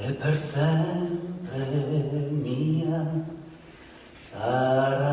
e per sempre mia sarà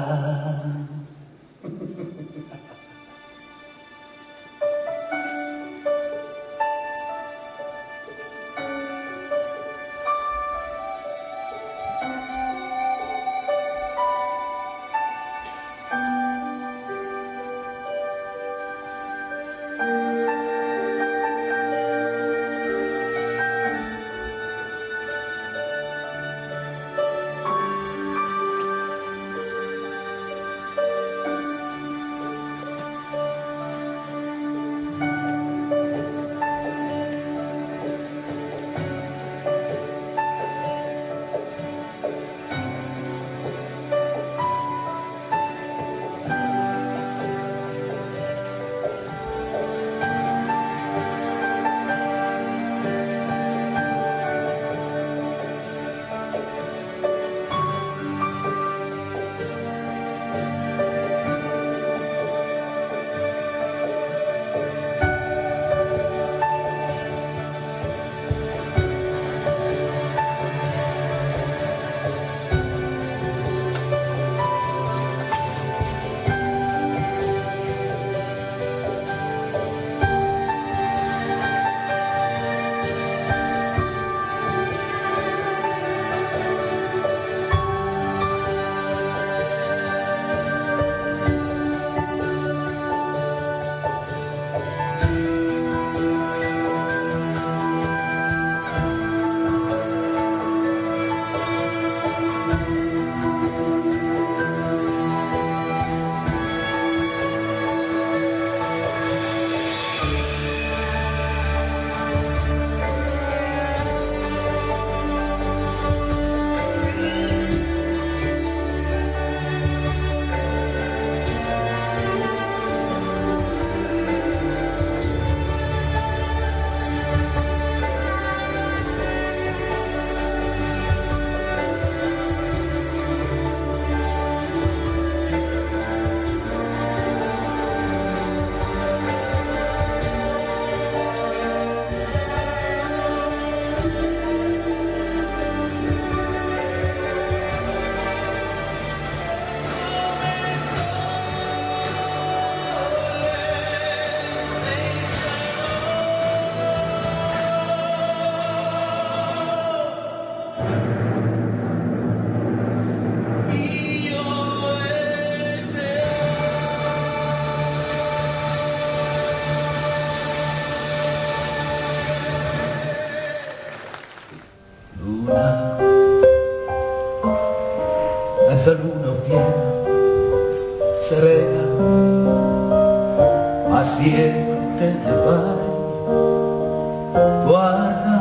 esa bien serena, paciente de paz, guarda